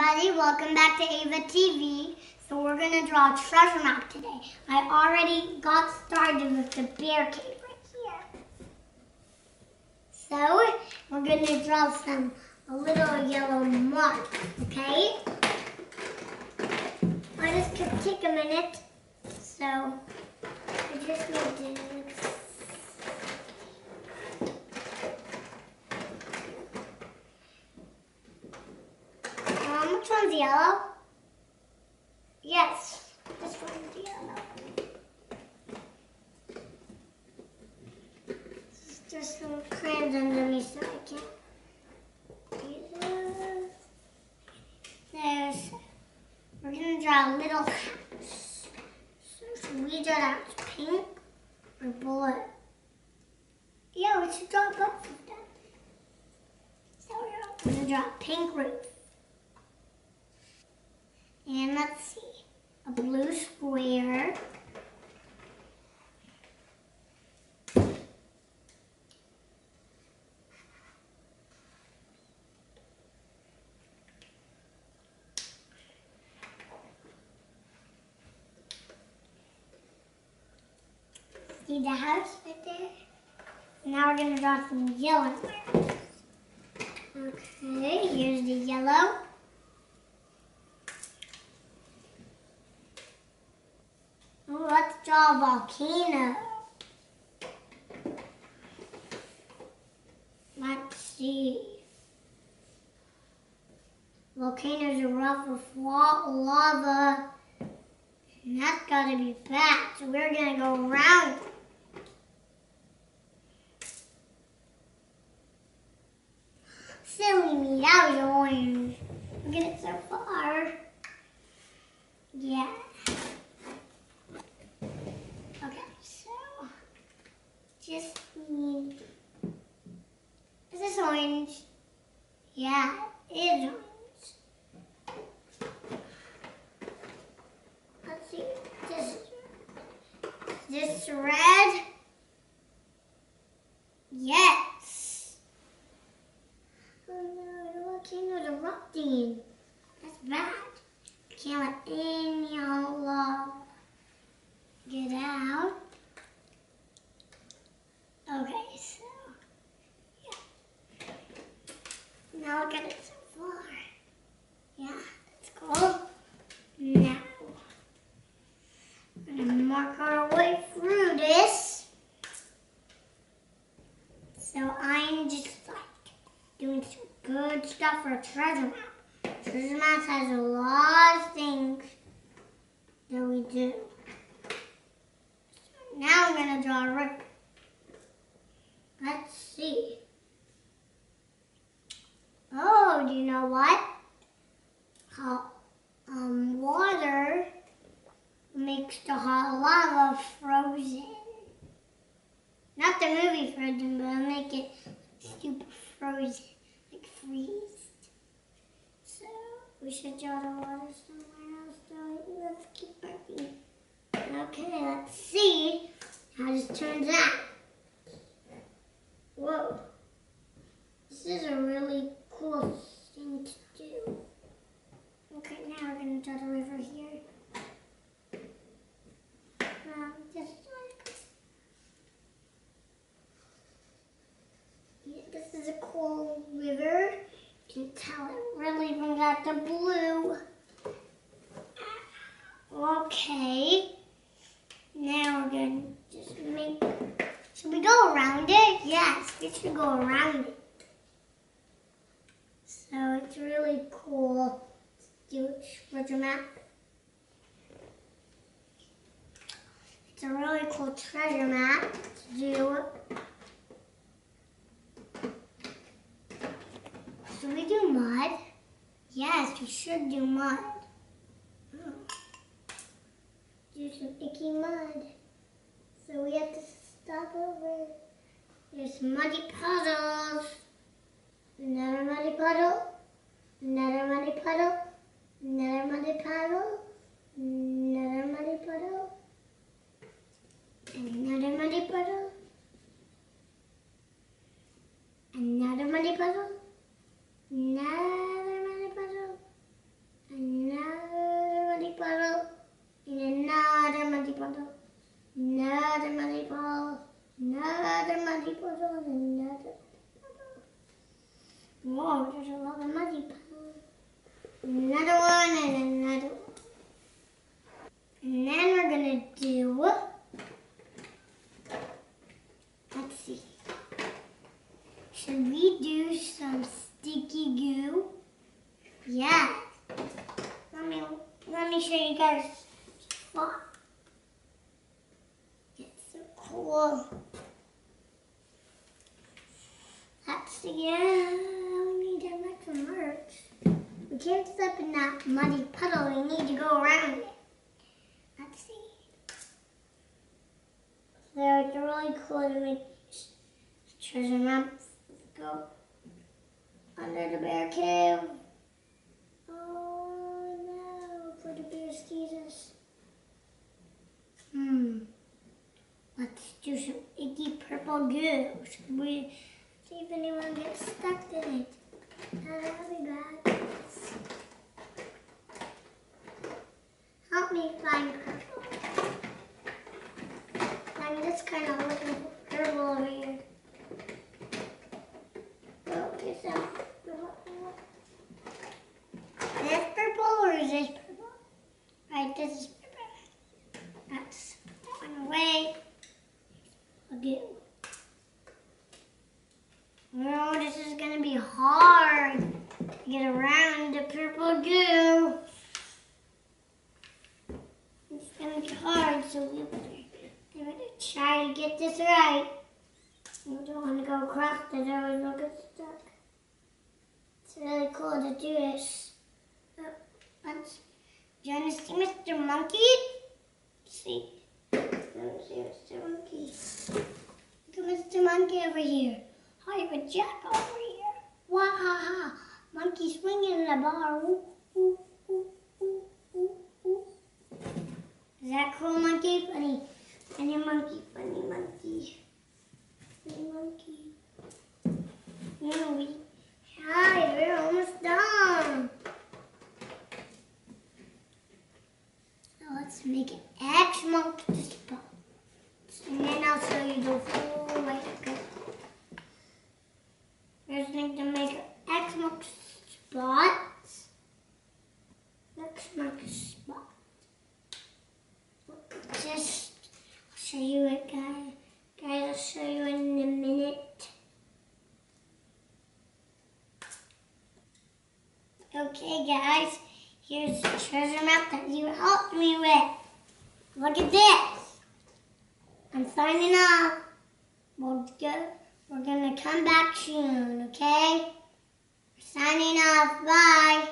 everybody, welcome back to Ava TV. So we're going to draw a treasure map today. I already got started with the bear cave right here. So we're going to draw some, a little yellow mark, okay? I just could take a minute. So I just need to Um, which one's yellow? Yes, this one's yellow. There's some crayons under me so I can't. There's, we're gonna draw a little house. So we draw that pink or blue? Yeah, we should draw both of them. So we're gonna draw a pink roof. And let's see, a blue square. See the house right there? Now we're going to draw some yellow. Okay, here's the yellow. Oh, let's draw a volcano. Let's see. Volcanoes erupt with lava. And that's gotta be bad. So we're gonna go around. Silly me, that was orange. Look at it so far. Yeah. just need. Is this orange? Yeah, it is orange. Let's see. This, this red? Yes. Oh no, the volcano's erupting. That's bad. Can't let any lava get out. Okay, so, yeah. Now look at it so far. Yeah, that's cool. Now, we're going to mark our way through this. So I'm just like doing some for a treasure map. Treasure map has a lot of things that we do. So now I'm going to draw a river. Let's see. Oh, do you know what? How um, water makes the hot lava frozen. Not the movie Frozen, but it'll make it super frozen, like freeze. We should draw the water somewhere else. So let's keep working. Okay, let's see how this turns out. Whoa. This is a really cool thing to do. Okay, now we're going to draw the river here. Um, like... Yeah, this is a cool river. You can tell it really brings out the blue. Okay. Now we're to just make should we go around it? Yes, we should go around it. So it's really cool to do treasure map. It's a really cool treasure map to do. Should we do mud? Yes, we should do mud. Do some icky mud. So we have to stop over. There's muddy puddles. Another muddy puddle. Another muddy puddle. Another muddy puddle. Another muddy puddle. Another muddy puddle. Another muddy puddle. Another another money ball, another money ball, another Whoa, there's a lot of money ball. Another one and another one. And then we're gonna do, let's see, should we do yeah. We need to make some merch. We can't step in that muddy puddle. We need to go around it. Let's see. So it's really cool to make treasure maps. Let's go under the bear cave. Oh no, for the bear sees us. Hmm. Let's do some icky purple goo. Should we see if anyone gets stuck in it? That'll be bad. Help me find purple. I'm just kind of looking purple over here. Oh, purple? Is this purple or is this purple? Right, this is purple. That's one away. Okay. Oh, this is gonna be hard to get around the purple goo. It's gonna be hard, so we better, better try to get this right. We don't want to go across the door, we'll get stuck. It's really cool to do this. Uh, let's, do you want to see Mr. Monkey? See. Let me see Mr. Monkey. Look at Mr. Monkey over here. Hi, have a jack over here. Wah ha ha. Monkey swinging in the bar. Ooh, ooh, ooh. Is that cool, monkey? Funny. Funny monkey, funny monkey. Funny monkey. No, we. Hi, we're almost done. Now let's make an X mark the spot. And then I'll show you the full way to go. First thing to make an X mark spot. X mark spot. Just I'll show you it, guys. Guys, I'll show you in a minute. Okay, guys, here's the treasure map that helped me with. Look at this. I'm signing off. We'll go, we're gonna come back soon, okay? Signing off. Bye.